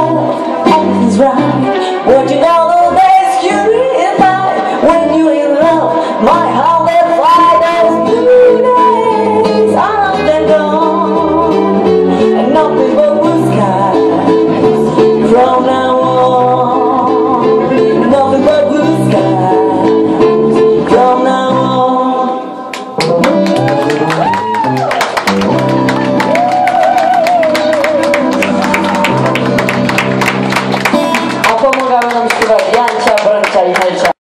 love, everything's right. Working out all days, you're. When you're in love, my heart will fly. A